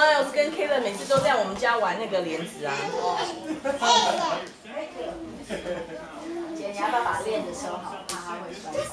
Miles 跟 Kevin 每次都在我们家玩那个莲子啊。姐，你要不要把链子收好，怕他会摔死？